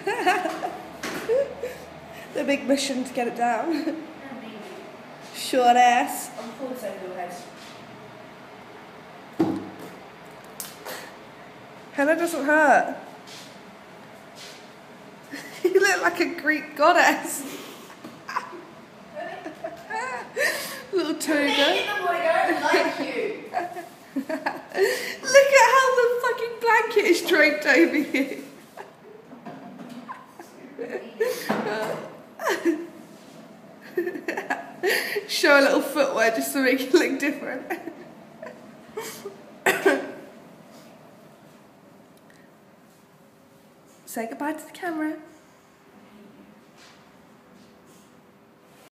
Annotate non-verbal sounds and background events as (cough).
(laughs) the big mission to get it down. (laughs) Short ass. I'm your head. Henna doesn't hurt. (laughs) you look like a Greek goddess. Little toga. Make them want to go like you. (laughs) Look at how the fucking blanket is draped over you. (laughs) Show a little footwear just to make it look different. (laughs) Say goodbye to the camera.